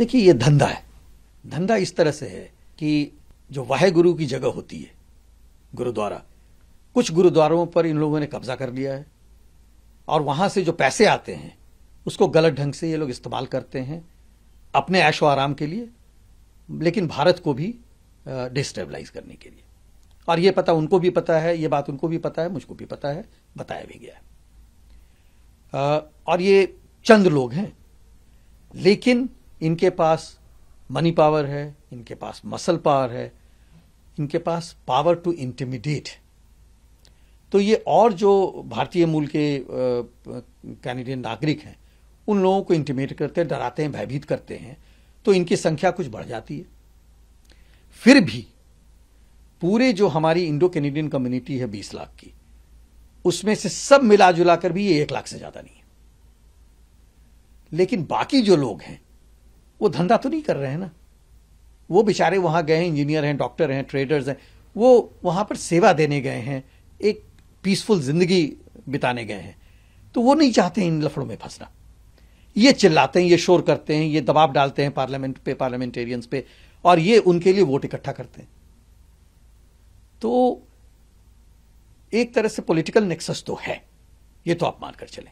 देखिए, ये धंधा है। धंधा इस तरह से है कि जो वाहे गुरु की जगह होती है, गुरुद्वारा, कुछ गुरुद्वारों पर इन लोगों ने कब्जा कर लिया है और वहाँ से जो पैसे आते हैं, उसको गलत ढंग से ये लोग इस्तेमाल करते हैं, अपने ऐशो आराम के लिए, लेकिन भारत को भी डिस्टेबलाइज करने के लिए। और ये पता, उनको भी पता है, ये बात उनको भी पता है, मुझको भी पता है, बताया भी गया है। और ये चंद लोग हैं, लेकिन इनके पास मनी पावर है, इनके पास मसल पावर है, इनके पास पावर टू इंटिमिडेट तो ये और जो भारतीय मूल के कैनेडियन नागरिक हैं, उन लोगों को इंटिमेट करते हैं, डराते हैं, भयभीत करते हैं तो इनकी संख्या कुछ बढ़ जाती है। फिर भी पूरे जो हमारी इंडो कैनेडियन कम्युनिटी है बीस लाख की, उसमें से सब मिला जुला कर भी ये एक लाख से ज़्यादा नहीं है। लेकिन बाकी जो लोग हैं वो धंधा तो नहीं कर रहे हैं ना। वो बेचारे वहाँ गए हैं इंजीनियर हैं, डॉक्टर हैं ट्रेडर्स हैं, वो वहाँ पर सेवा देने गए हैं, एक पीसफुल ज़िंदगी बिताने गए हैं। तो वो नहीं चाहते इन लफड़ों में फंसना। ये चिल्लाते हैं, ये शोर करते हैं, ये दबाव डालते हैं पार्लियामेंट पे पार्लियामेंटेरियंस पे, और ये उनके लिए वोट इकट्ठा करते हैं। तो एक तरह से पॉलिटिकल नेक्सस तो है। ये तो आप मानकर चलें।